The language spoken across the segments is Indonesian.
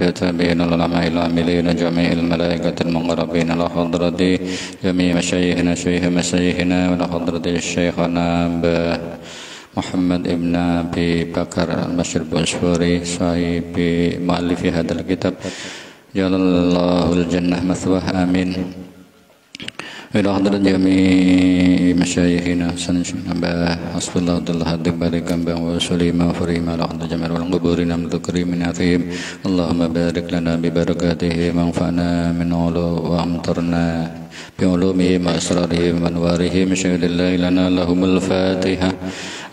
التابعين العلماء العاملين جميع الملائكة المقربين إلى حضرة جميع مشايخنا شيخ مشايخنا وإلى حضرة شيخنا محمد ابن أبي بكر المشرب البوسفوري صاحب مؤلف هذا الكتاب جعل الله الجنة مثواه آمين إلى حضرة جميع مشايخنا سنشنا حسب الله الله هدك بارك بان وسليم وفريم على حضرة جميع القبور من ذكري من عظيم اللهم بارك لنا ببركاته وانفعنا من علو وامطرنا بعلومه وأسراره وأنواره من شهد الله لنا لهم الفاتحة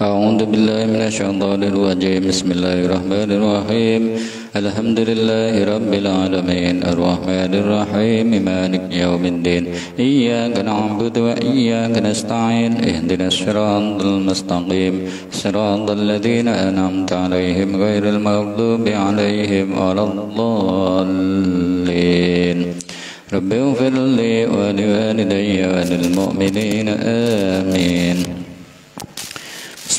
أعوذ بالله من الشيطان الرجيم. بسم الله الرحمن الرحيم. الحمد لله رب العالمين. الرحمن الرحيم. مالك يوم الدين. إياك نعبد وإياك نستعين. اهدنا الصراط المستقيم. صراط الذين أنعمت عليهم غير المغضوب عليهم ولا الضالين. رب اغفر لي ولوالدي وللمؤمنين. آمين.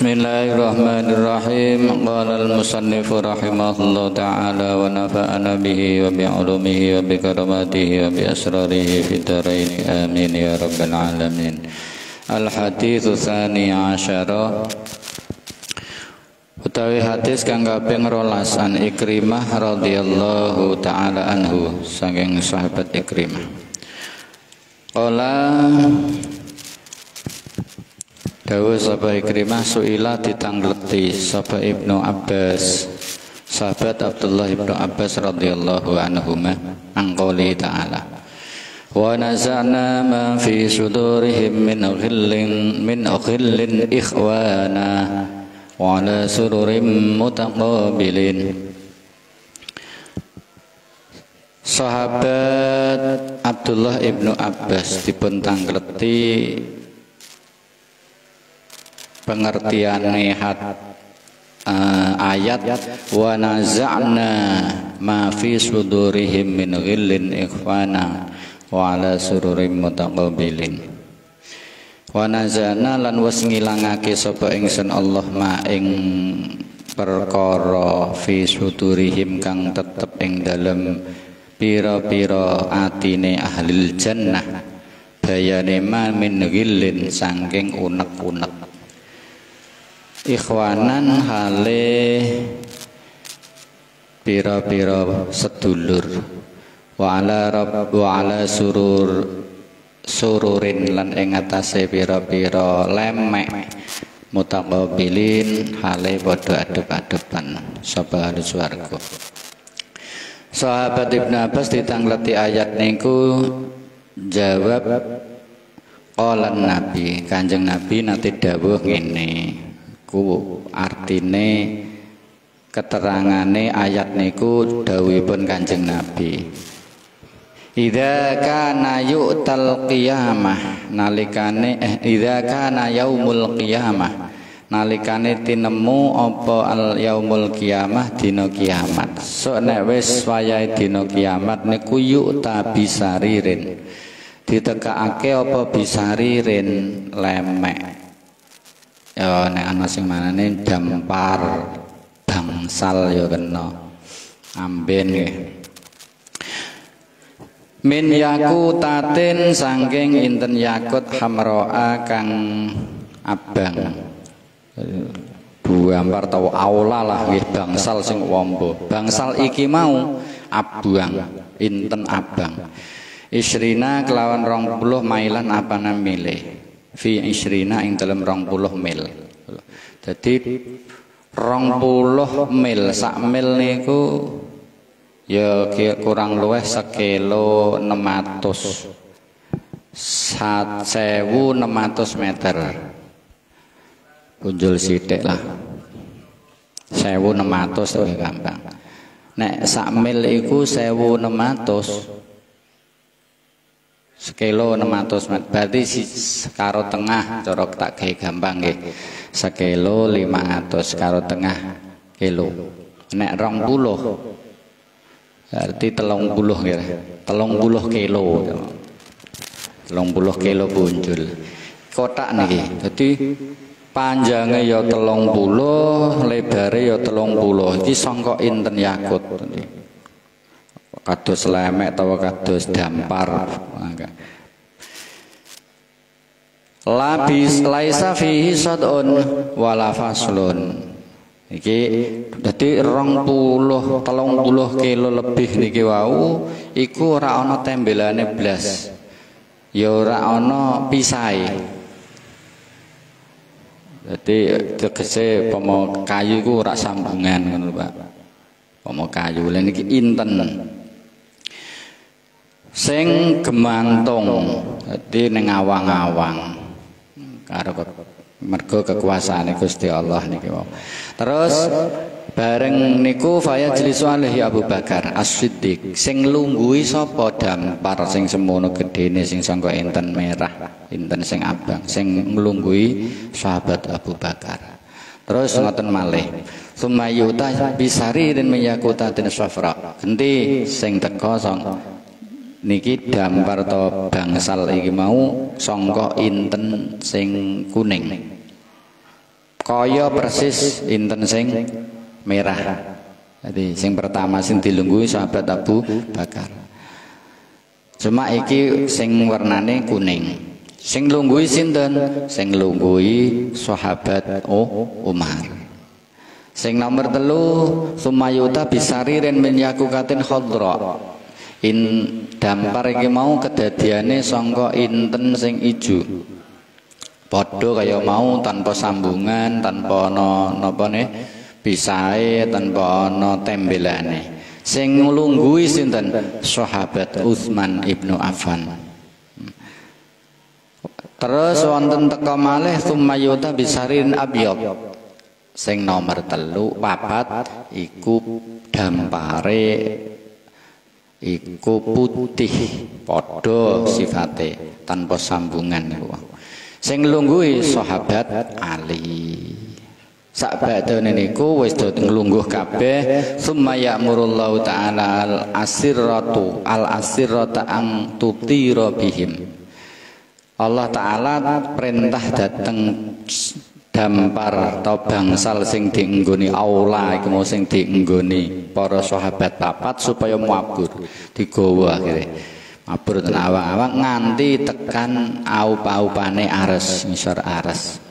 Bismillahirrahmanirrahim. Qala al-musannif rahimahullah taala wa nafa'ana bihi wa bi 'ulumihi wa bi karamatihi wa bi asrarihi fi dharain. Amin ya rabbal alamin. Al-hadits tsani 'asyara Utawi hadis kang kaping rolasan Ikrimah radhiyallahu taala anhu saking sahabat Ikrimah. Qala Dawu sapa Ikrimah suila ditangleti sapa Ibnu Abbas. Sahabat Abdullah Ibnu Abbas radhiyallahu anhuma angqoli ta'ala. Wa nazana ma fi sudurihim min ghillin min ghillin ikhwana wa ala sururin mutaqabilin. Sahabat Abdullah ibnu Abbas dipun tangkleti pengertian hat uh, ayat wa naza'na ma fi sudurihim min ghillin ikhwana wa ala sururim mutaqabilin. Wa nazana lan wis ngilangake sapa ingsun Allah ma ing perkara fi suturihim kang tetep ing dalem pira-pira atine ahli jannah bayane ma min ghillin saking unek-unek ikhwanan hale pira-pira sedulur. Wa ala rabb wa ala surur sururin lan ing atase pira-pira lemek. Mutaqabilin hale padha adep-adepan. Sapa ahli swarga? Sahabat Ibnu Abbas ditangleti ayat niku jawab qala Nabi. Kanjeng Nabi nanti dawuh ngene ku artine keterangane ayat niku dawuhipun Kanjeng Nabi. Idza kana yu'tal qiyamah nalikane eh idza kana yaumul qiyamah nalikane tinemu apa al yaumul qiyamah dina kiamat. So nek wis wayahe dina kiamat niku yu'ta bisaririn ditekakake apa bisaririn lemek ya nek ana sing manane dampar bangsal ya kena. Amben nggih. Min yakutatin sangking inten yakut hamroa kang abang. Buambar tau aula lah nggih bangsal sing wombo. Bangsal iki mau abang inten abang. Isrina kelawan rong puluh mailan apa namile fi isrina ing dalam rong puluh mil. Jadi rong puluh mil sak mil niku ya kurang luweh sekilo 600 1600 meter. Punjul sithik lah. 1600 luwih gampang. Nek sak mil iku 1600 sekilo 600 meter berarti karo tengah cara tak gawe gampang nggih. Sekilo 500 karo tengah kilo. Nek 20 Berarti telung puluh ya, telung puluh kilo, telung puluh kilo buncul. Kotak nih, jadi panjangnya ya telung puluh, lebarnya ya telung puluh. Ini songkok inten yakut. Kados lemek atau kados dampar. Labis laisa fihi sadun wala faslun. Iki dadi rong puluh telung puluh kilo lebih niki wau iku ora ana tembelane blas. Ya ora ana jadi tegese pomo kayu iku ora sambungan ngono Pak. Pomo kayu. Lha niki inten sing gemantung dadi ning awang-awang karo mergo kekuasaan Gusti Allah niki. Terus bareng niku faya jlisu alaihi Abu Bakar As-Siddiq sing lungguhi sapa dampar sing semono gedene sing sangka enten merah, enten sing abang sing nglungguhi sahabat Abu Bakar. Terus ngoten malih. Sumayuta bisari dan meyakuta dan safra. Genti sing teko song niki dampar to bangsal iki mau sangka inten sing kuning. Kaya persis inten sing merah. Jadi sing pertama sing dilungguhi sahabat Abu Bakar. Cuma iki sing warnane kuning. Sing lungguhi sinten? Sing lungguhi sahabat oh Umar. Sing nomor telu sumayuta bisariren menyakukatin khadra in dampar iki mau kedadiane sangka inten sing ijo. Padha kaya mau tanpa sambungan tanpa ana napa ne? Pisahe tanpa ana tembelane. Sing nglungguhi sinten? Sahabat Utsman ibnu Affan. Terus wonten teka malih sumayuta bisarin abyad. Sing nomor telu papat iku dampare iku putih padha sifate tanpa sambungan niku sing lungguhi sahabat Ali. Sak badane niku wis do nglungguh kabeh. Summa ya'murullahu ta'ala al asirratu al asirrata ang tutira bihim. Allah taala perintah dateng dampar atau bangsal sing dienggoni aula iku mau sing dienggoni para sahabat papat supaya mabur digawa akhire mabur ten awak-awak nganti tekan aup-aupane ares ngisor ares.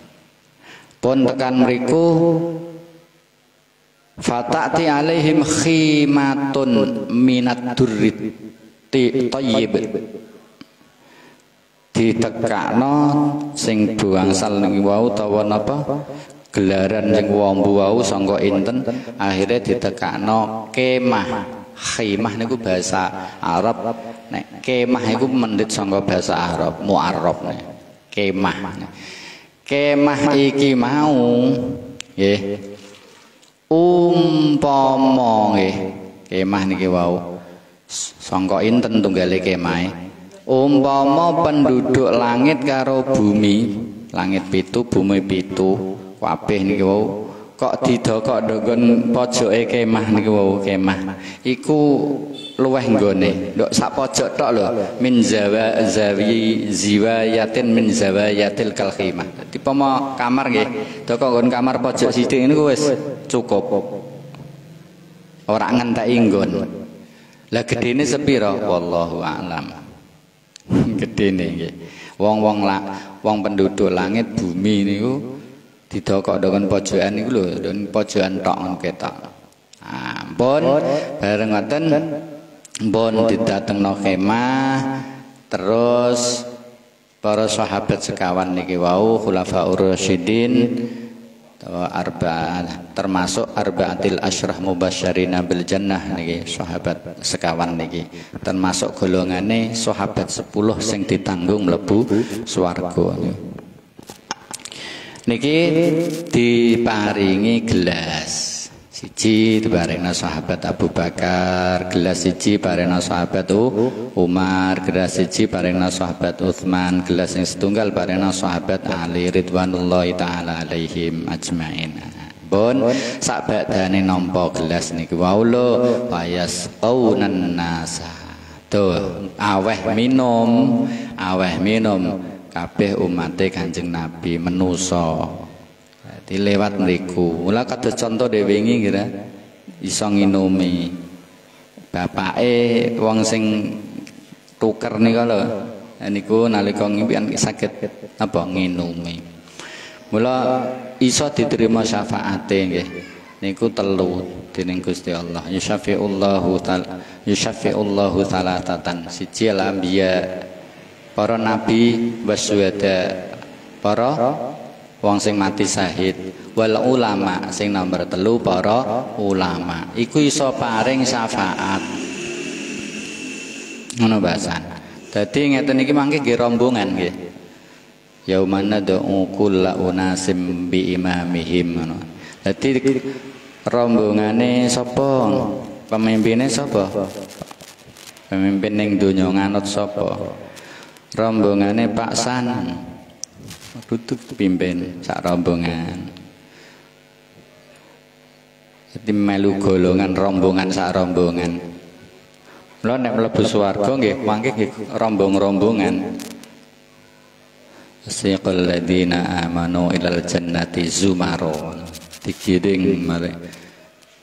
Pun tekan mriku fatati alaihim khimatun minat durrit tayyib ditekakno sing buangsal ning wau utawa napa? Gelaran sing wombu wau sangka inten akhirnya ditekakno kemah. Khimah niku bahasa Arab. Nek kemah iku mendit sangka bahasa Arab muarrab nek kemah kemah iki mau nggih umpama nggih kemah niki wau sangka inten tunggale kemah umpama penduduk langit karo bumi langit pitu bumi pitu kabeh niki wau. Kok didokok ndongon pojoke kemah niki wau kemah. Iku luweh nggone. Nduk sak pojok tok lho. Min zawa zawi ziwayatin min zawayatil kal khimah dadi kamar nggih. Dokok nggon kamar pojok sithik niku wis cukup. Ora ngenteki nggon. Lah gedene sepira wallahu a'lam gedene. Wong-wong la, wong penduduk langit bumi niku didokok-dokon pojokan niku lho, pojokan tok ngono ketok. Ampun, bareng ngoten pun didatengno kemah terus para sahabat sekawan niki wau khulafaur rasyidin arba termasuk arbaatil asyrah mubasyarina bil jannah niki sahabat sekawan niki. Termasuk golongane sahabat 10 sing ditanggung mlebu swarga niki diparingi gelas siji dibarengna sahabat Abu Bakar gelas siji barengna sahabat Umar gelas siji barengna sahabat Uthman gelas yang setunggal barengna sahabat Ali ridwanullahi taala alaihim ajmain. Bon sak badane nampa gelas niki wau lho payas qaunan nasa. Tuh aweh minum aweh minum. Kabeh umate Kanjeng Nabi menusa dilewat mriku. Mula kados contoh dhewe wingi kira iso nginumi bapake wong sing tuker nika lho. Niku nalika ngimpian saged apa nginumi. Mula iso diterima syafaate nggih. Niku telu dening Gusti Allah. Yusyafi'ullahu ta'ala yusyafi'ullahu talatatan siji al-anbiya para nabi waswada para wong sing mati syahid wal ulama sing nomor telu para ulama iku iso paring syafaat ngono bahasan Dadi ngeten iki mangke nggih rombongan nggih. Yaumana da'u kulla unasim bi imamihim ngono. Dadi rombongane sapa? Pemimpinnya sapa? Pemimpin ning donya nganut sapa? Rombongane Pak San. Duduk pimpin sak rombongan. Jadi melu golongan rombongan sak rombongan. Mula nek mlebu swarga nggih mangke rombong-rombongan. Siqal ladina amanu ilal jannati zumaro. Digiring maring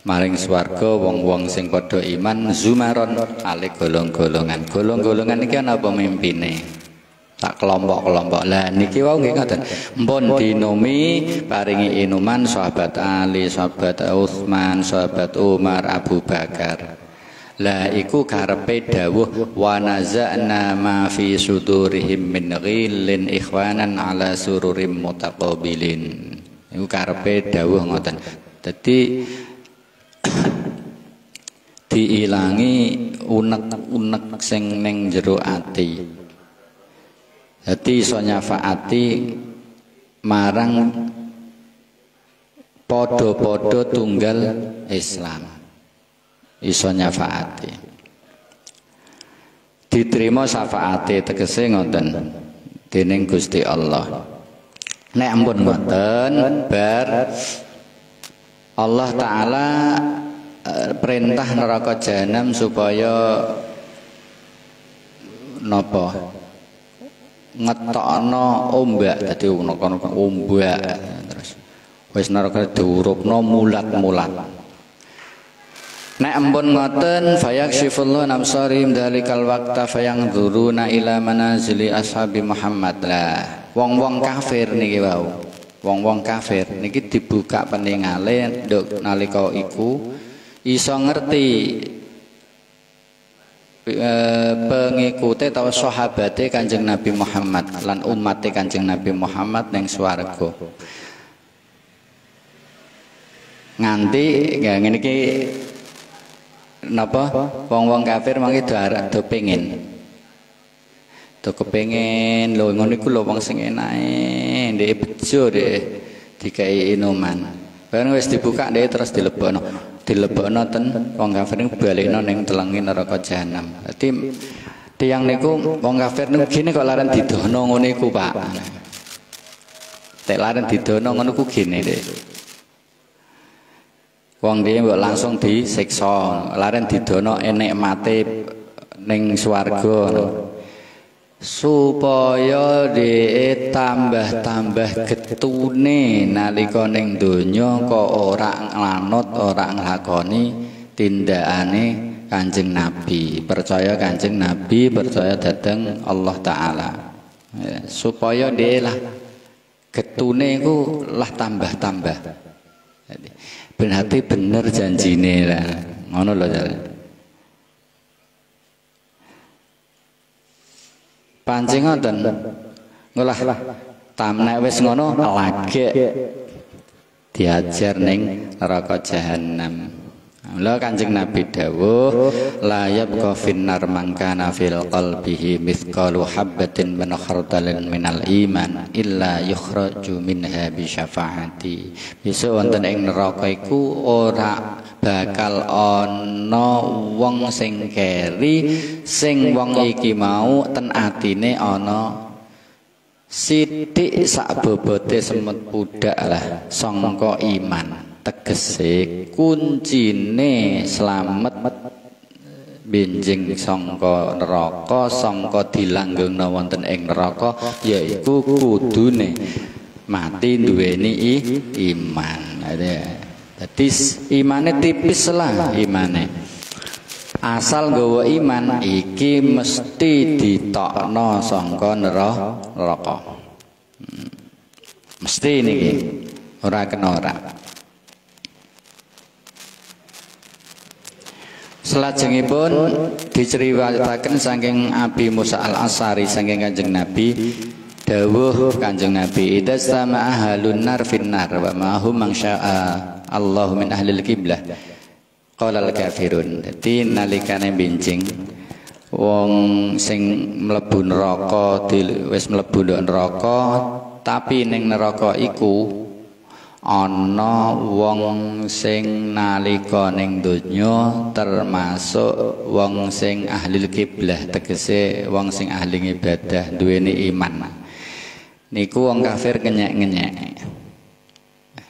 maring swarga wong-wong sing padha iman zumaron ale golong-golongan. Golong-golongan iki ana pemimpine. Tak kelompok-kelompok. Lah niki wau nggih ngoten. Mpun dinumi paringi inuman sahabat Ali, sahabat Utsman, sahabat Umar, Abu Bakar. La iku karepe dawuh wa naza'na ma fi sudurihim min ghillin ikhwanan ala sururim mutaqabilin. Iku karepe dawuh ngoten. Dadi diilangi unek-unek sing ning jero ati. Dadi iso nyafaati marang padha-padha tunggal Islam. Iso nyafaati. Diterima syafaate tegese ngoten dening Gusti Allah. Nek ampun ngoten bar Allah taala eh, perintah neraka jahanam supaya napa ngetokno ombak dadi ombak terus wis neraka diurupno mulat-mulat Nek ampun ngoten fayakshifullahu namsarim dalikal waqta fayanzuruna ila manazili ashabi Muhammad lah. Wong-wong kafir niki wau. Wong-wong kafir niki dibuka peningale nduk nalika iku iso ngerti pengikute atau sahabate Kanjeng Nabi Muhammad lan umate Kanjeng Nabi Muhammad ning swarga. Nganti ya ngene iki napa? Wong-wong kafir mangke do do pengin. Do kepengin lho ngono iku lho wong sing enake ndek bejo dikai inuman. Bareng wis dibuka ndek terus dilebokno dilebokno ten wong kafir niku balekno ning telengi neraka jahanam. Dadi tiang niku wong kafir niku gene kok laren didono ngono iku Pak. Tek laren didono ngono ku gene dek Wong dia mbok langsung disiksa, laren didono enek mate ning swarga. Supaya dhek tambah-tambah getune nalika ning donya kok ora nglanut, ora nglakoni tindakane Kanjeng Nabi. Percaya Kanjeng Nabi, percaya dateng Allah taala. Ya, supaya dhek lah getune iku lah tambah-tambah. Berarti bener janjine lah ngono lho pancing ngoten. Ngolah. Tam nek wis ngono lagi. Diajar ning neraka jahanam Mula Kanjeng Nabi dawuh la yabqa finnar man kana fil qalbihi mithqalu habatin min khardalin minal iman illa yukhraju minha bi syafaati. Besok wonten ing neraka iku ora bakal ana wong sing keri sing wong iki mau ten atine ana. Sithik sak bobote semut pudak lah sangka iman. tegese kuncine slamet benjing sangka neraka sangka dilanggengna wonten ing neraka yaiku kudune mati duweni iman dadi imane tipis lah imane. Asal nggawa iman iki mesti ditokno sangka neraka. Hmm. mesti niki. Ora kena ora. Selajengipun diceritakan saking Abi Musa al Asari saking Kanjeng Nabi dawuh Kanjeng Nabi idza sama ahlun nar finnar wa ma hum Allah min ahlil kiblah qala al kafirun dadi nalikane bincing wong sing mlebu neraka wis mlebu neraka tapi ning neraka iku ana wong sing nalika ning donya termasuk wong sing ahli kiblah tegese wong sing ahli ibadah duweni iman. Niku wong kafir ngenyek-ngenyek.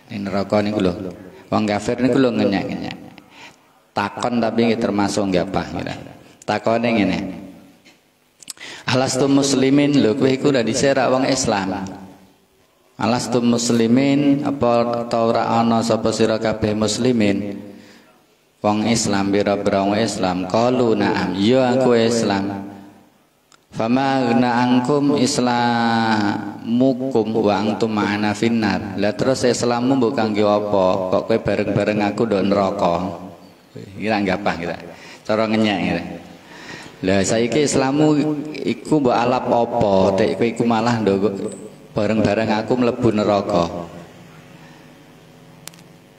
Ning neraka niku lho wong kafir niku lho ngenyek-ngenyek. Takon tapi termasuk nggak apa kira takone ngene. Alastum muslimin lho kowe iku udah diserak wong Islam. Alastum muslimin apa ta ora ana sapa sira kabeh muslimin? Wong Islam bira-bira wong Islam. Qalu na'am ya aku Islam Fama gna angkum islamukum wa antum ma'ana finnar. Lah terus Islammu mbok kangge apa? Kok kowe bareng-bareng aku ndok neraka. Kira apa kira. Cara ngenyek kira. Lah saiki Islammu iku mbok alap apa? Dek kowe iku malah ndok bareng-bareng aku mlebu neraka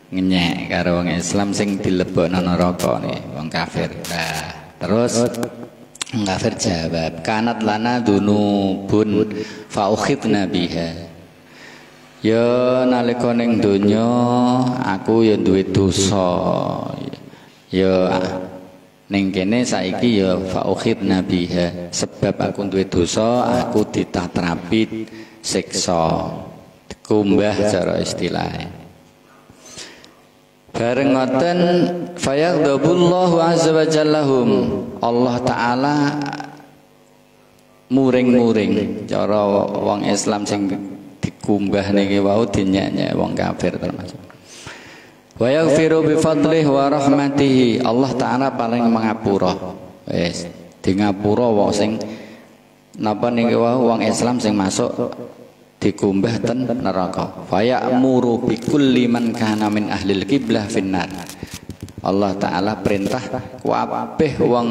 ngenyek karo wong Islam sing dilebokno neraka nih wong kafir nah terus wong kafir jawab kanat lana dunubun ukhidna biha. Ya nalika ning donya aku ya duwe dosa. Ya ning kene saiki ya fa ukhidna biha. Sebab aku duwe dosa aku ditatrapi siksa. Kumbah cara istilahnya bareng ngoten fayaghdabullahu azza wa jallahum. Allah taala muring-muring cara wong Islam sing dikumbah niki wau dinyek wong kafir termasuk. Wa yaghfiru bi fadlihi wa rahmatihi. Allah taala paling mengapura. Wis di ngapura wong sing napa niki wau? Wong Islam sing masuk dikumbah ten neraka. Fayamuru bikulli man kana min ahlil kiblah finnar. Allah taala perintah kabeh wong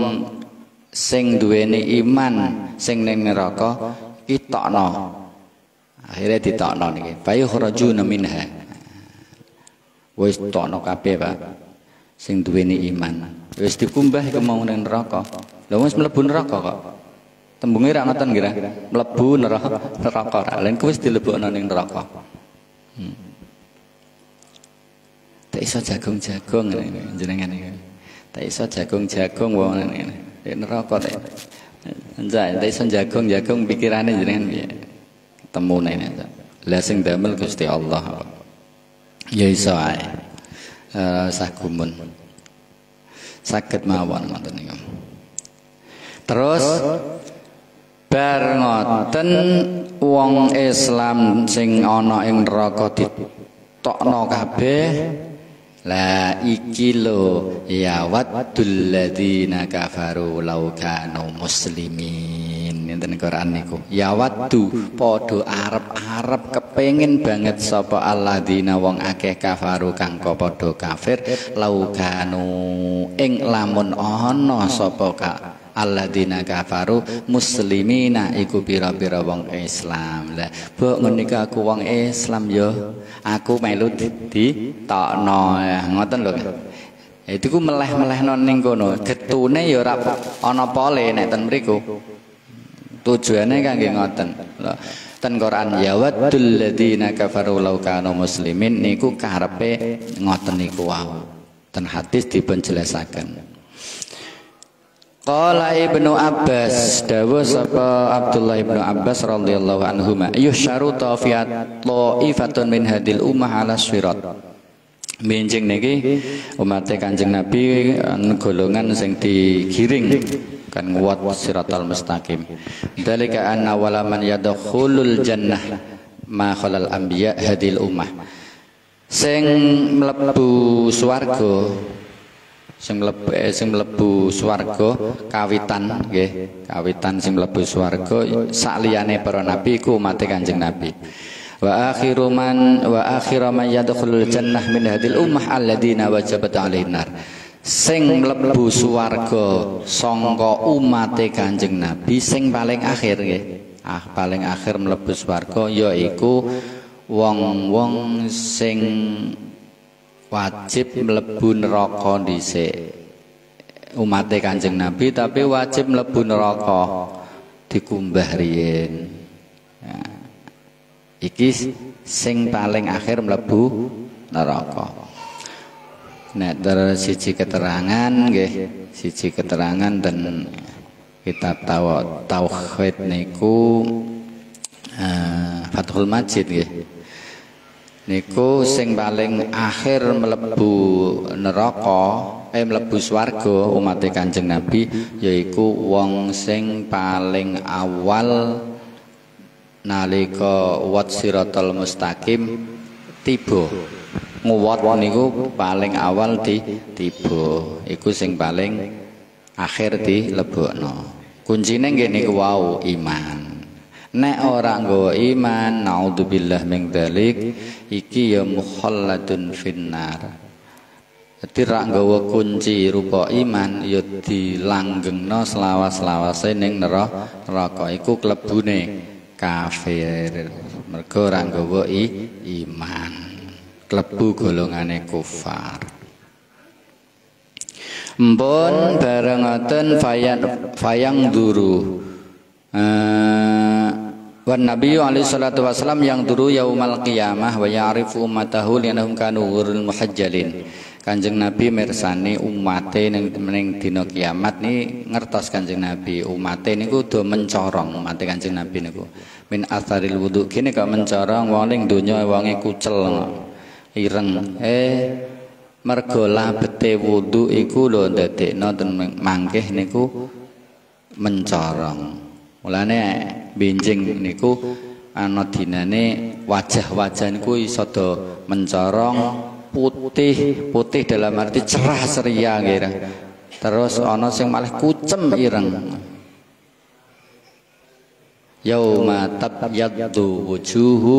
sing duweni iman sing ning neraka kitokno. Akhirnya ditokno niki. Fayukhrajuna minha. Wis tokno kabeh Pak. Sing duweni iman. Wis dikumbah iku mau ning neraka. Lha wis mlebu neraka kok Tembunge ra kira, mlebu neraka neraka ra. Lan kuwi wis dilebokno ning neraka. Hmm. Tak iso jagung-jagung jenengan iki. Tak iso jagung-jagung wong ngene. Neraka tak. Anjay, tak iso jagung-jagung pikirane jenengan piye? Temune ini. Lah sing damel Gusti Allah. Ya iso ae. Eh sagumun. Mawon. Terus bar ngoten wong Islam sing ana ing neraka ditokno kabeh. La iki lho ya waddul ladzina kafaru law kanu muslimin. Enten Quran niku? Ya waddu padha arep-arep kepengin banget sapa alladzina wong akeh kafaru kang padha kafir. Law kanu ing lamun ana sapa alladzina kafaru muslimina iku pira-pira wong Islam. Lah, mbok ngenika aku wong Islam yo. Aku melu ya. Ngoten lho. Itu ku meleh-melehno ning kono. Getune ya ora ana pole nek ten mriku. Tujuane kangge ngoten. Lho. Ten Quran ya waddul ladzina kafaru muslimin niku karepe ngoten niku wau. Ten hadis dipun. Qala Ibnu Abbas dawuh sapa Abdullah Ibnu Abbas radhiyallahu anhu yuhsyaru tawfiyat ifatun min hadil ummah ala sirat Benjing niki umat Kanjeng Nabi golongan sing digiring kan nguat siratal mustaqim. Dalika anna wala man yadkhulul jannah ma khalal anbiya hadil ummah. Sing mlebu swarga sing mlebu eh, sing mlebu swarga kawitan nggih. Kawitan sing mlebu swarga sakliyane para nabi iku umat Kanjeng Nabi. Wa akhiru man wa akhiru man yadkhulul jannah min hadil ummah alladziina wajabat alaihin nar. Sing mlebu swarga sangka umate Kanjeng Nabi sing paling akhir nggih. Ah paling akhir mlebu swarga yaiku wong-wong sing wajib mlebu neraka dhisik. Umate Kanjeng Nabi tapi wajib mlebu neraka. Dikumbah riyen. Ya. iki sing paling akhir mlebu neraka. Nek terus siji keterangan nggih siji keterangan dan kita tahu tauhid niku uh, Fathul Majid nggih niku sing paling akhir mlebu neraka eh mlebu swarga umat Kanjeng Nabi yaiku wong sing paling awal nalika wat siratal mustaqim tiba. Nguwat niku paling awal di tiba. Iku sing paling akhir di lebokno. Kuncine nggih niku wau iman nek ora nggawa iman naudzubillah min dzalik iki ya mukhalladun finnar. Dadi rak nggawa kunci rupa iman ya dilanggengno selawas-lawase ning neraka iku klebune kafir. Mergo ora nggawa iman. Klebu golongane kufar. Mbon bareng ngoten fayang duru. Uh, Wan Nabi alaihi salatu wasallam yang dulu yaumal qiyamah wa ya'rifu ummatahu lianahum kanu ghurul muhajjalin. Kanjeng Nabi mirsani umate ning ning dina kiamat ni ngertos Kanjeng Nabi umate niku do mencorong umate Kanjeng Nabi niku. Min atharil wudu kene kok mencorong wong ning donya wonge kucel ireng. Eh mergo labete wudu iku lho ndadekno mangkeh niku mencorong. Mulane benjing niku ana dinane wajah-wajah niku iso do mencorong putih, putih dalam arti cerah ceria kira. Terus ana sing malah kucem ireng. Yauma tabyaddu wujuhu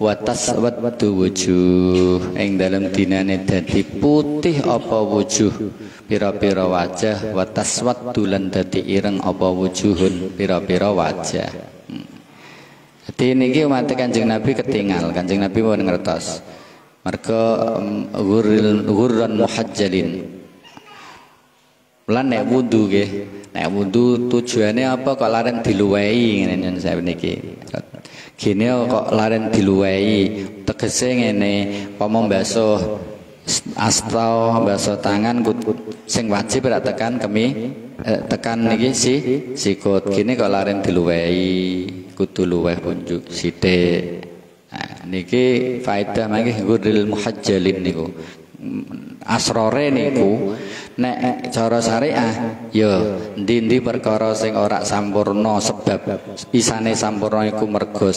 wa taswaddu wujuh. Ing dalam dinane dadi putih apa wujuh pira-pira wajah wa taswaddu lan dadi ireng apa wujuhun pira-pira wajah. Hmm. Jadi niki umat Kanjeng Nabi ketinggal, Kanjeng Nabi mau ngertos. Mergo um, ghurran muhajjalin. Lan nek wudu nggih, nek wudu tujuannya apa kok laren diluwehi ngene saya niki. Gini kok laren diluwehi, tegese ngene, pomo mbasuh astau mbasuh tangan sing wajib ora tekan kemi eh, tekan niki si sikut. Gini kok laren diluwehi. Kudu luweh unjuk sithik. Nah, niki faedah mangke guril muhajjalin niku asrore niku nek cara syariah ya ndi-ndi perkara sing ora sampurna sebab isane sampurna iku mergo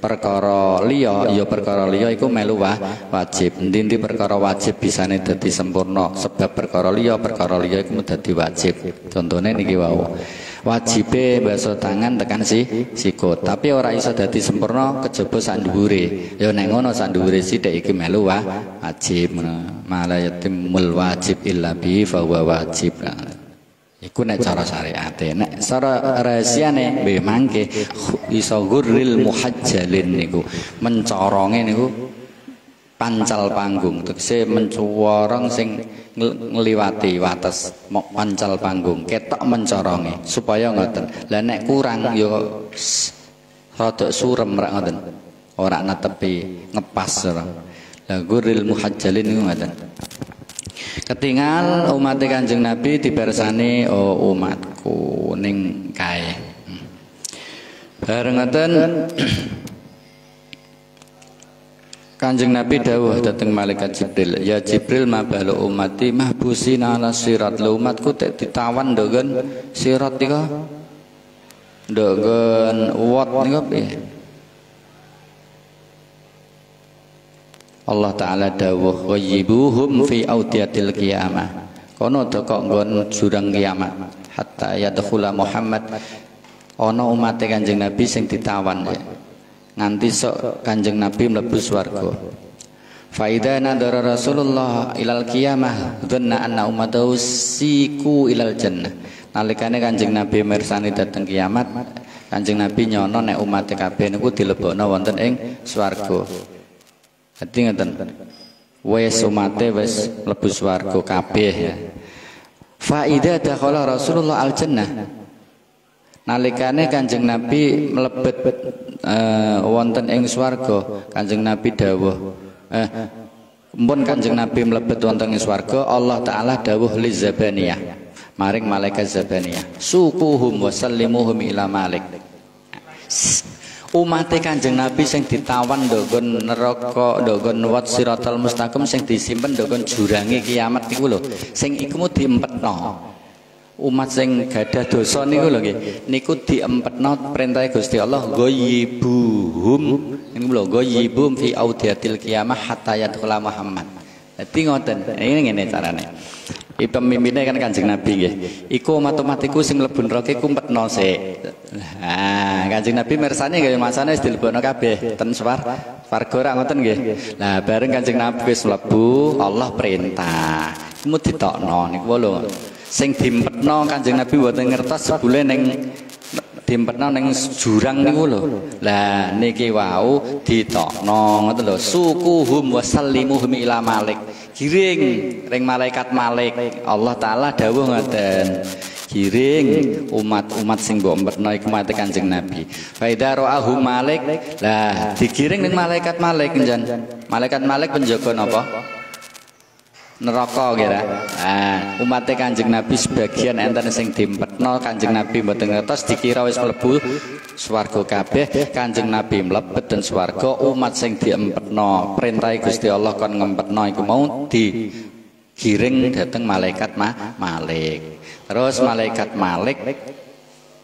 perkara liya ya perkara liya iku melu wajib. Ndi-ndi perkara wajib bisane dadi sempurna sebab perkara liya perkara liya iku dadi wajib. Contone niki wau wajibe basuh tangan tekan si sikut tapi ora iso dadi sempurna kejaba sak dhuwure ya nek ngono sak sithik iki melu wa wajib. Malah yatimul wajib illa bi fa wajib. Iku nek cara syariat nek cara rahasiane nggih mangke iso gurril muhajjalin niku. Mencoronge niku pancal panggung. Tegese mencuworong sing ngliwati wates pancal panggung. Ketok mencorongi supaya ngoten. Lah nek kurang yo rada surem rak ngoten. Ora netepi ngepas ora. Lah guril muhajjalin ngoten. Ketinggal umat Kanjeng Nabi dipersani oh umatku ning kae. Hmm. bareng ngoten Kanjeng Nabi dawuh dateng malaikat Jibril, "Ya Jibril ma balu ummati mahbusina ala sirat." Lho umatku tek ditawan ndogen sirat nika. Ndogen wat nika piye? Allah taala dawuh, "Ghayyibuhum fi audiyatil qiyamah." kono kok nggon jurang kiamat hatta yadkhula Muhammad ana umat Kanjeng Nabi sing ditawan ya nganti sok Kanjeng Nabi mlebu swarga Faida nadara Rasulullah ilal kiamah dhanna anna ummatahu siku ilal jannah. Nalikane Kanjeng Nabi mirsani dateng kiamat, Kanjeng Nabi nyono nek umat kabeh niku dilebokno wonten ing swarga. Dadi ngoten. Wes umate wis mlebu swarga kabeh ya. Faida dakhala Rasulullah al jannah. Nalikane Kanjeng Nabi mlebet uh, wonten ing swarga, Kanjeng Nabi dawuh eh, Mpun Kanjeng Nabi mlebet wonten ing swarga, Allah taala dawuh li Zabaniyah. Maring malaikat Zabaniyah, sukuhum wa sallimuhum ila Malik. Umat Kanjeng Nabi sing ditawan dogon neraka, dogon wat siratal mustaqim sing disimpen dogon jurange kiamat iku lho. Sing iku diempetno umat sing gadah dosa niku lho nggih. Niku diempetno perintah Gusti Allah ghayyibuhum niku lho ghayyibum fi audiatil kiamah hatta yadkhula Muhammad. Dadi ngoten. Ini ngene carane. I pemimpinnya kan kanjeng Nabi nggih. Iku umat-umat iku sing mlebu neraka iku empetno sik. Nah, kanjeng Nabi mirsani nggih masane wis dilebokno kabeh ten swar warga ora ngoten nggih. Nah, bareng kanjeng Nabi wis mlebu Allah perintah. Mu ditokno niku lho sing dimpetno Kanjeng Nabi mboten ngertos sebule ning dimpetno ning jurang niku lho. Lah niki wau ditokno ngoten lho. Sukuhum wasallimuhum ila Malik. Giring ring malaikat Malik. Allah taala dawuh ngoten. Giring umat-umat sing mbok empetno iku mate Kanjeng Nabi. Faida ra'ahu Malik. Lah digiring ning malaikat Malik njen. Malaikat Malik penjaga napa? neraka kira. Umat Kanjeng Nabi sebagian enten sing dimpetno Kanjeng Nabi mboten ngertos dikira wis mlebu swarga kabeh. Kanjeng Nabi mlebet den swarga umat sing diempetno perintah Gusti Allah kon ngempetno iku mau di giring dateng malaikat ma Malik. Terus malaikat Malik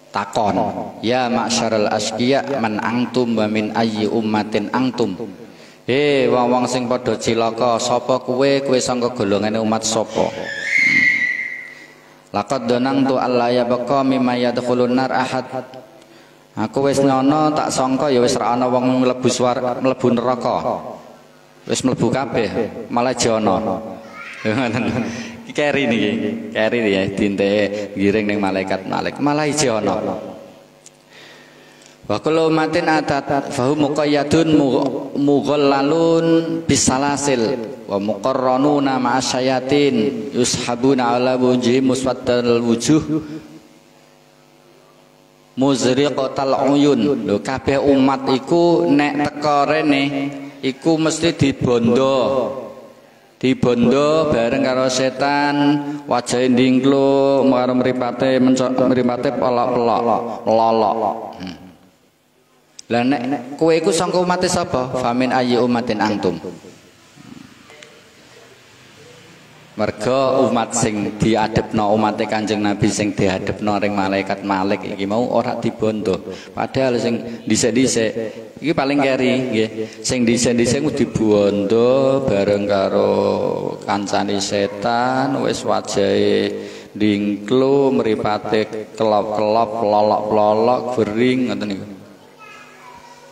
takon, "Ya ma'syarul asqiya man angtum wa min ayyi ummatin angtum?" Hei wong-wong sing padha cilaka, sapa kuwe? Kuwe sangka golongane umat sapa? Laqad donang tu Allah ya baqa mimma yadkhulun nar ahad. Aku wis nyono tak sangka ya wis ra ana wong mlebu swar mlebu neraka. Wis mlebu kabeh, malah jono. Keri niki, keri ya dinte giring ning malaikat malik, malah jono. Wa kullu matin atat fahu muqayyadun mughallalun bisalasil. Wa muqarranuna ma'asyayatin yushabuna ala wujhi muswaddal wujuh. Muzriqatal uyun. Lho kabeh umat iku nek teka rene iku mesti dibondo dibondo bareng karo setan wajah ndingklo karo mripate mripate pelok-pelok lolok hmm. Lah nek kowe iku sangka umat sapa? Famin ayyi umatin antum. Merga umat sing diadepno umat Kanjeng Nabi sing diadepno ring malaikat Malik iki mau ora dibondo. Padahal sing dhisik-dhisik iki paling keri nggih. Sing dhisik-dhisik ku dibondo bareng karo kancane setan wis wajahe dingklo mripate kelop-kelop lolok-lolok bering ngoten niku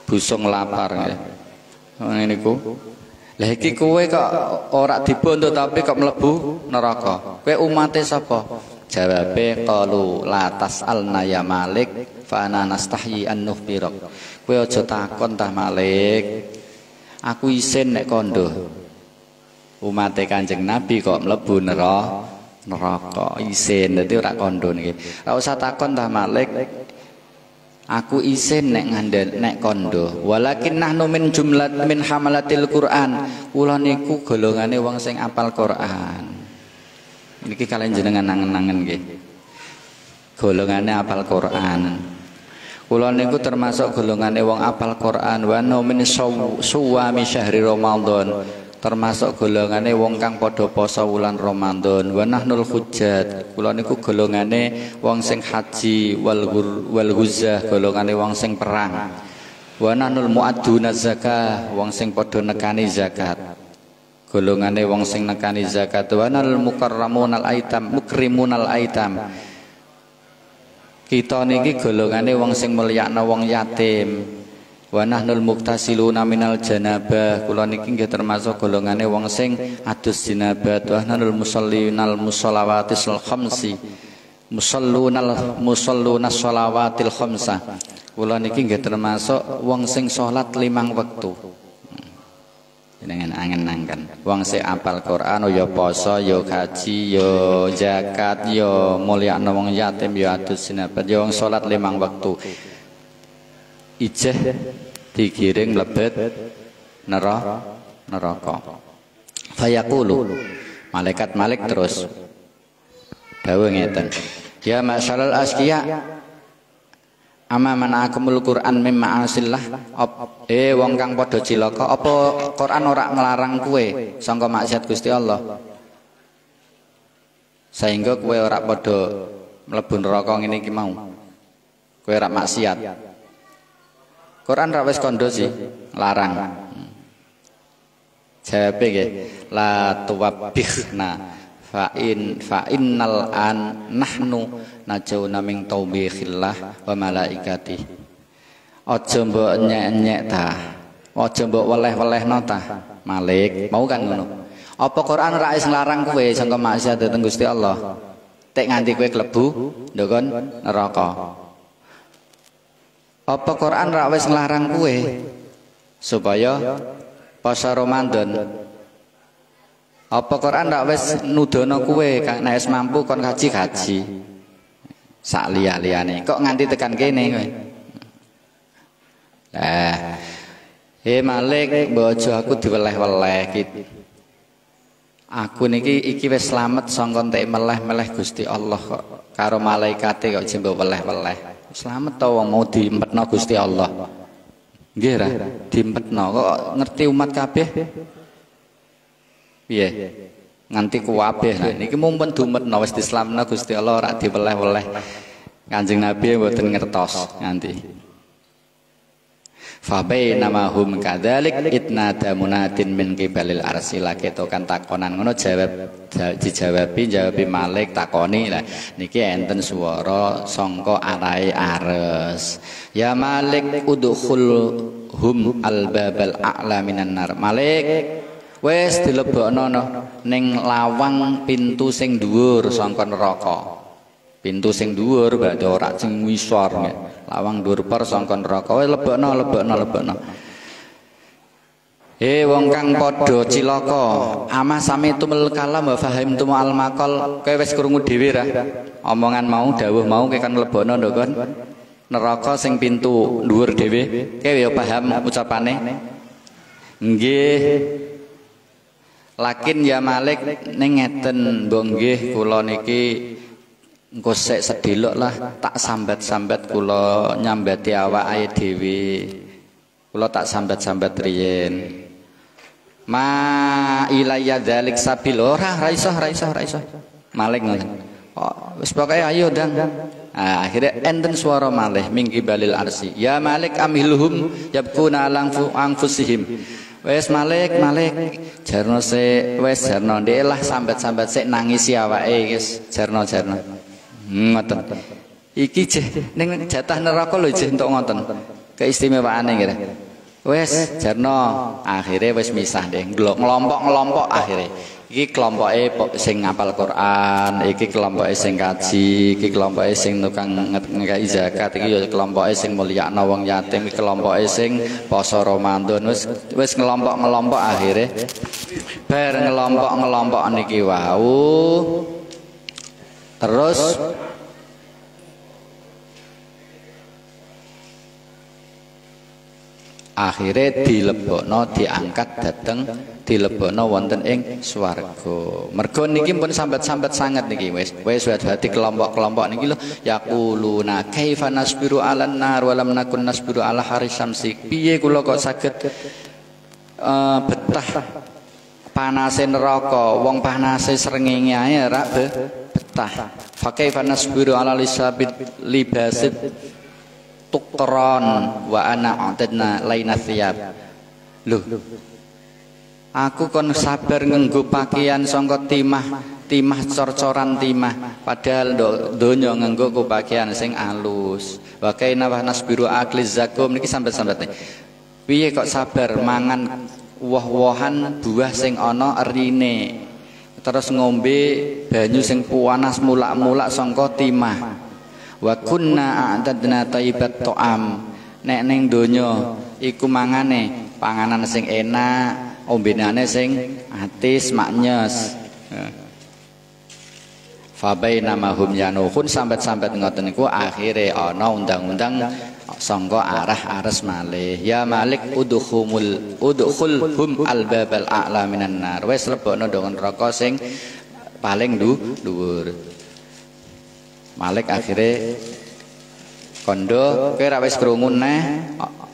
busung lapar ya. Ngene niku. Lah iki kowe kok ora dibondo tapi kok mlebu neraka. Kowe umate sapa? Jawabe qalu la tas'alna ya Malik fa ana nastahyi an nukhbirak. Kowe aja takon tah Malik. Aku isin nek kondo. Umate Kanjeng Nabi kok mlebu neraka. Neraka isin dadi ora kondo niki. Ora usah takon tah Malik. Aku isin nek ngandel nek kondo. Walakin nahnu min jumlat min hamalatil Quran. Kula niku golongane wong sing apal Quran. Niki kalian jenengan nangen-nangen nggih. Golongane apal Quran. Kula niku termasuk golongane wong apal Quran wa min suwami syahri Ramadan termasuk golongane wong kang padha poso wulan Ramadan. Wa nahnul hujjat. Kula niku golongane wong sing haji wal wal ghuzzah golongane wong sing perang. Wa nahnul muadduna zakah wong sing padha nekani zakat. Golongane wong sing nekani zakat. Wa nal mukarramunal aitam mukrimunal aitam. Kita niki golongane wong sing mulyakna wong yatim wa nahnul muktasiluna minal janabah. Kula niki nggih termasuk golongane wong sing adus jinabat. Wa nahnul musallinal musallawatis khamsi. Musallunal musallunas shalawatil khamsa. Kula niki nggih termasuk wong sing salat limang wektu. Dengan angen-angen wong sing apal Quran ya poso ya kaji ya zakat ya mulyakno wong yatim ya adus sinabat ya wong salat limang waktu ijeh digiring lebet neraka neraka. Fayaqulu. Malaikat malik terus. Dawuh ngeten. Ya masyaallah asqiya Ama mana akumul Quran mimma asillah eh wong kang padha cilaka apa Quran ora ngelarang kue sangka maksiat Gusti Allah. Sehingga kue ora padha mlebu neraka ngene iki mau. Kue ora maksiat Quran ra wis kondo sih? Larang jawabe nggih la tuwabbihna. Fa in fa innal an nahnu najauna min taubikhillah wa malaikati aja mbok nyek-nyek ta. Aja mbok weleh-welehno ta. Malik mau kan ngono? Apa Quran ora wis nglarang kowe sangka maksiat dhateng Gusti Allah? Tek nganti kowe klebu ndokon neraka apa Quran ora wis nglarang supaya poso Ramadan apa Quran ndak wis nudono kang nek mampu kon kaji-kaji. Sak liya-liyane. Kok nganti tekan kene kowe? Lah. Eh Malik, bojo aku diweleh-weleh gitu. Aku niki iki wis slamet sangka entek meleh-meleh Gusti Allah kok karo malaikate kok jembo weleh-weleh. Slamet to wong mau diempetno Gusti Allah. Nggih ra, diempetno kok ngerti umat kabeh. Piye? Nganti kuwabeh. Nah niki mumpun dumetno wis dislamna Gusti Allah ora diweleh-weleh. Kanjeng Nabi mboten ngertos nganti. Fabai nama hum kadalik itnada munatin min kibalil arsi. Lagi itu kan takonan ngono jawab dijawabi jawabi Malik takoni lah. Niki enten suara songko arai ares. Ya Malik udkhul hum al babal a'la minan nar. Malik wis dilebokno ning lawang pintu sing dhuwur saka neraka. Pintu sing dhuwur berarti ora sing ngisor lawang dhuwur per saka neraka wis lebokno lebokno lebokno Eh wong kang padha cilaka, ama sami tumel kalam wa fahim tumu al maqal, kowe wis krungu dhewe ra. Omongan mau dawuh mau kowe kan lebono ndok kon. Neraka sing pintu dhuwur dhewe, kowe ya paham ucapane? Nggih. Lakin ya Malik ning ngeten mbok nggih kula niki engko sek sedilok lah tak sambat-sambat kula nyambati awake dhewe. Kula tak sambat-sambat riyen. Ma ilayya dzalik sabil ora ra iso ra iso ra iso. Malik ngoten. Oh, wis pokoke ayo dang. Nah, akhirnya enten suara malih minggi balil arsi. Ya Malik amilhum yabkuna langfu angfusihim. Wes Malik, Malik, jarno se, wes jarno ndek lah sambat-sambat sik nangisi awake guys, jarno jarno. Ngoten. Iki jeh ning jatah neraka lho jeh entuk ngoten. Keistimewaane kira. Wes jarno akhirnya wes misah deh, ngelompok-ngelompok akhirnya. iki kelompoke sing ngapal Quran, iki kelompoke sing kaji, iki kelompoke sing tukang ngekeki zakat, iki ya kelompoke sing mulyakno wong yatim, iki kelompoke sing poso Ramadan. Wis wis ngelompok-ngelompok akhire bar ngelompok-ngelompok niki wau. Terus? Akhirnya dilebokno diangkat dateng dilebokno wonten ing swarga. Mergo niki pun sambat-sambat sangat niki wis wis hati kelompok-kelompok niki lho. Yaquluna kaifa nasbiru 'alan nar wa nakun nasbiru 'ala harisamsi piye kula kok saged uh, betah? Panase neraka wong panase srengenge ae ora betah. Fa kaifa nasbiru 'ala lisabit libasit tukron wa ana atadna laina thiyab. Lho aku kon sabar nganggo pakaian sangka timah timah cor-coran timah. Padahal do, donya nganggo pakaian sing alus. Wa kaina wa nasbiru akli zakum. Niki sambat-sambat piye kok sabar mangan woh-wohan buah sing ana erine terus ngombe banyu sing panas mulak-mulak sangka timah. Wa kunna a'tadna taibat ta'am nek ning donya iku mangane panganan sing enak ombenane sing atis maknyes Fabai nama hum yanuhun sambat-sambat ngoten niku akhire ana undang-undang sangka arah ares malih. Ya malik udkhumul udkhulhum albabal a'la minan nar. Wis lebokno dongon neraka sing paling dhuwur. Malik akhire kondo kowe ra wis krungu neh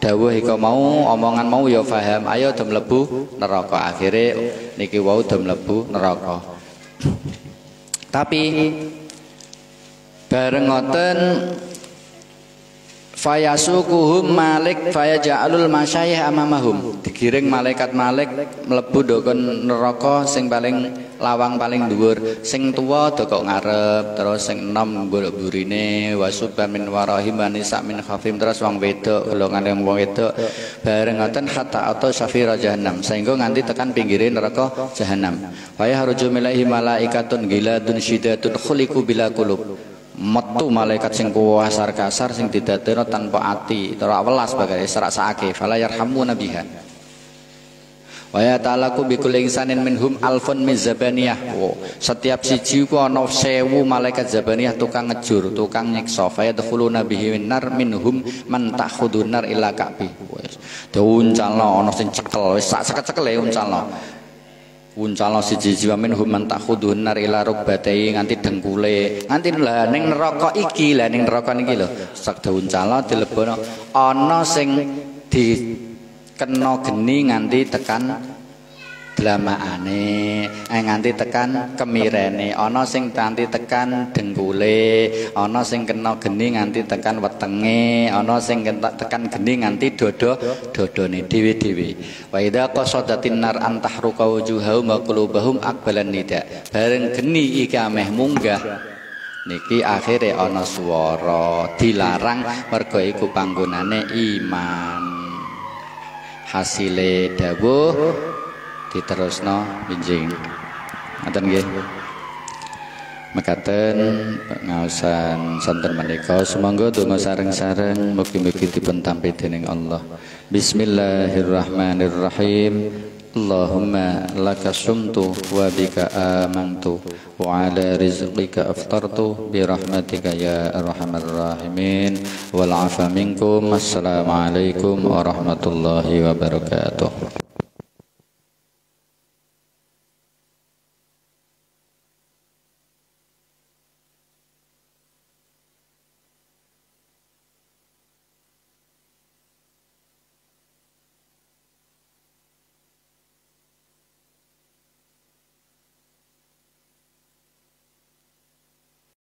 dawuh iko mau omongan mau ya paham ayo do mlebu neraka. Akhire niki wau do mlebu neraka. Tapi bareng ngoten Fayasukuhum Malik fayaja'alul masyayih amamahum. Digiring malaikat Malik mlebu dokon neraka sing paling lawang paling dhuwur. Sing tuwa dokok ngarep, terus sing enom golek burine, wasubba min warahim nisa min khafim terus wong wedok, golongan yang wong wedok. Bareng ngoten hatta atau syafira jahannam. Sehingga nganti tekan pinggirin neraka jahannam. Faya haruju milaihi malaikatun giladun syidatun khuliqu bila kulub metu malaikat sing kuwasar kasar sing didadekno tanpa ati. Ora welas bagai sake fala yarhamuna biha wa ya ta'alaku bi kulli insanin minhum alfun min zabaniyah. Setiap siji ku ana 1000 malaikat zabaniyah tukang ngejur tukang nyiksa. Fa yadkhuluna bihi nar minhum man takhudun nar ila ka'bi. Wis. Diuncalno ana sing cekel. Wis sak cekel e uncalno Uncala siji jiwa minhum man takhudun nar ila rukbatai nganti dengkule. Nganti lah ning neraka iki, lah ning neraka niki lho. Sak uncala dilebono ana sing dikena geni nganti tekan dlamakane eh nganti tekan kemirene. Ana sing nganti tekan dengkule ana sing kena geni nganti tekan wetenge ana sing tekan geni nganti dodo dodone dhewe-dhewe wa idza qasadatin nar antahruqa wujuhahum wa qulubahum aqbalan nida. Bareng geni iki ameh munggah niki akhire ana swara dilarang mergo iku panggonane iman. Hasile dawuh diterusno binjing. Ngoten nggih. Mekaten ngaosan santen menika. Semoga donga sareng-sareng mugi-mugi dipun tampi dening Allah. Bismillahirrahmanirrahim. Allahumma laka sumtu wa bika amantu. Wa ala rizqika aftartu bi rahmatika ya arhamar rahimin. Wal afa minkum. Assalamu alaikum warahmatullahi wabarakatuh